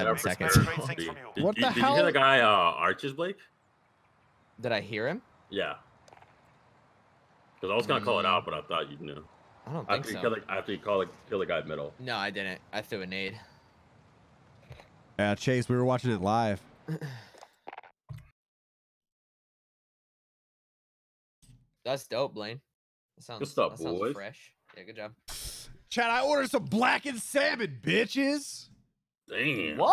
seven Yeah, seconds. Did, Great things did, from you. did, What did you hear the guy uh, Arches Blake? Did I hear him? Yeah. Because I was gonna call it out, but I thought you knew. I don't think After you so. kill the, after you call it, kill the guy middle. No, I didn't. I threw a nade. Yeah, Chase, we were watching it live. That's dope, Blaine. That sounds, good stuff, that sounds boys. fresh. Yeah, good job. Chad, I ordered some blackened salmon, bitches. Damn. What?